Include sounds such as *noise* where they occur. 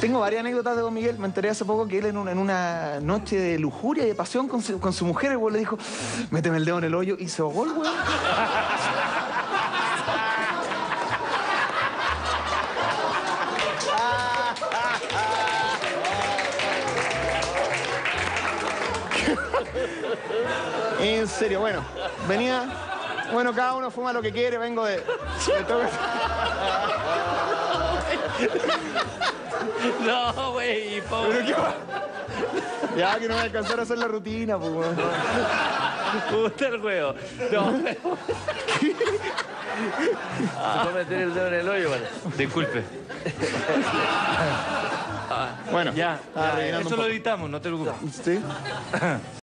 Tengo varias anécdotas de Don Miguel. Me enteré hace poco que él en una, noche de lujuria y de pasión con su, mujer, el weón le dijo, méteme el dedo en el hoyo y se ahogó el weón. *laughs* En serio, bueno, venía, bueno, cada uno fuma lo que quiere, vengo de... *laughs* No, güey, pobre. Pero qué va- Ya que no voy a alcanzar a hacer la rutina, pues weón. Puta el juego. No. *laughs* Se fue a meter el dedo en el hoyo, vale. Disculpe. Bueno, Ya, ya, eso lo poco. editamos, no te preocupes. ¿Sí? *laughs*